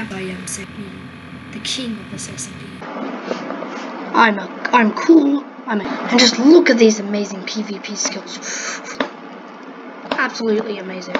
I am Signy, the king of necessity. I'm a, I'm cool. I'm a, and just look at these amazing PvP skills. Absolutely amazing.